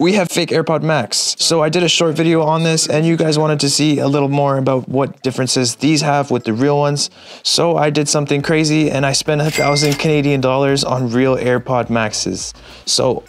we have fake AirPod Max. So I did a short video on this and you guys wanted to see a little more about what differences these have with the real ones. So I did something crazy and I spent a thousand Canadian dollars on real AirPod Maxes. So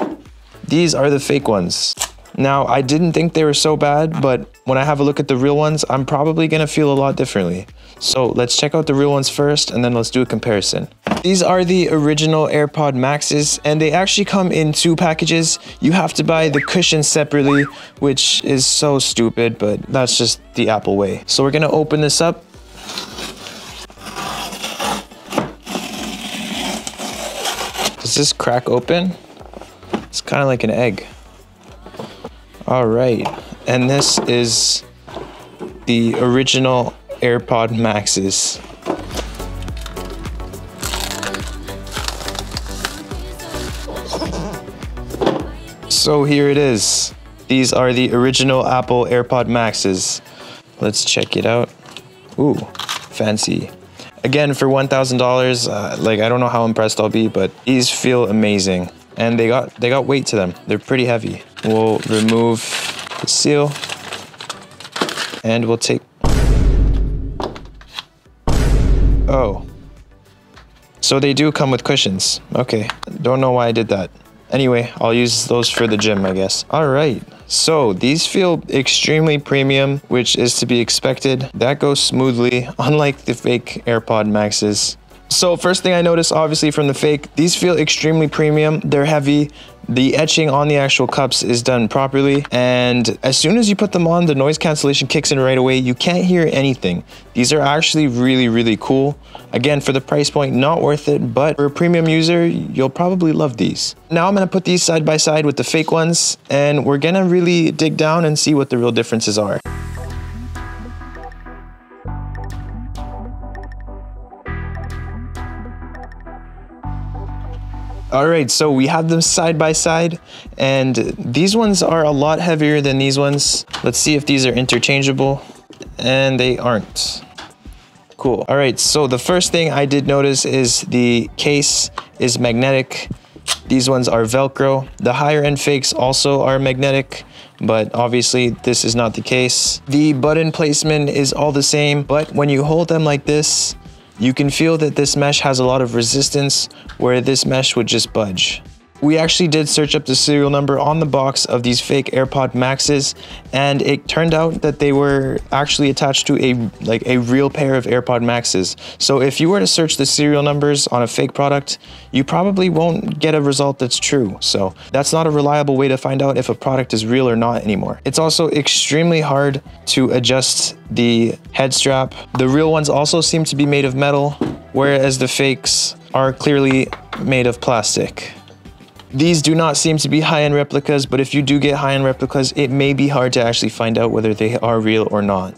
these are the fake ones. Now, I didn't think they were so bad, but when I have a look at the real ones, I'm probably gonna feel a lot differently. So let's check out the real ones first and then let's do a comparison. These are the original AirPod Maxes and they actually come in two packages. You have to buy the cushion separately, which is so stupid, but that's just the Apple way. So we're gonna open this up. Does this crack open? It's kind of like an egg. All right, and this is the original AirPod Maxes. So here it is. These are the original Apple AirPod Maxes. Let's check it out. Ooh, fancy. Again, for $1,000, uh, like I don't know how impressed I'll be, but these feel amazing. And they got they got weight to them. They're pretty heavy. We'll remove the seal and we'll take Oh. So they do come with cushions. Okay. Don't know why I did that. Anyway, I'll use those for the gym, I guess. All right. So these feel extremely premium, which is to be expected. That goes smoothly, unlike the fake AirPod Maxes. So first thing I noticed, obviously from the fake, these feel extremely premium. They're heavy. The etching on the actual cups is done properly. And as soon as you put them on, the noise cancellation kicks in right away. You can't hear anything. These are actually really, really cool. Again, for the price point, not worth it, but for a premium user, you'll probably love these. Now I'm gonna put these side by side with the fake ones, and we're gonna really dig down and see what the real differences are. All right, so we have them side by side and these ones are a lot heavier than these ones. Let's see if these are interchangeable and they aren't. Cool. All right, so the first thing I did notice is the case is magnetic. These ones are Velcro. The higher end fakes also are magnetic, but obviously this is not the case. The button placement is all the same, but when you hold them like this, you can feel that this mesh has a lot of resistance where this mesh would just budge. We actually did search up the serial number on the box of these fake AirPod Maxes and it turned out that they were actually attached to a like a real pair of AirPod Maxes. So if you were to search the serial numbers on a fake product, you probably won't get a result that's true. So that's not a reliable way to find out if a product is real or not anymore. It's also extremely hard to adjust the head strap. The real ones also seem to be made of metal, whereas the fakes are clearly made of plastic. These do not seem to be high-end replicas, but if you do get high-end replicas, it may be hard to actually find out whether they are real or not.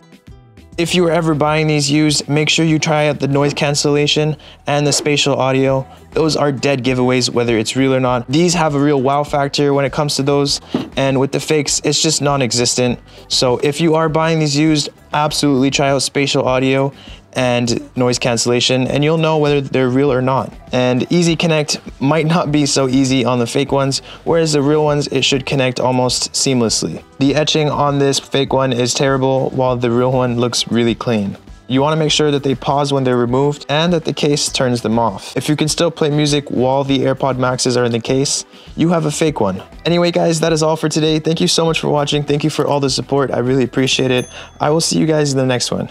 If you are ever buying these used, make sure you try out the noise cancellation and the spatial audio. Those are dead giveaways whether it's real or not. These have a real wow factor when it comes to those and with the fakes, it's just non-existent. So if you are buying these used, absolutely try out spatial audio and noise cancellation and you'll know whether they're real or not. And easy connect might not be so easy on the fake ones, whereas the real ones, it should connect almost seamlessly. The etching on this fake one is terrible while the real one looks really clean. You want to make sure that they pause when they're removed and that the case turns them off. If you can still play music while the AirPod Maxes are in the case, you have a fake one. Anyway guys, that is all for today. Thank you so much for watching. Thank you for all the support. I really appreciate it. I will see you guys in the next one.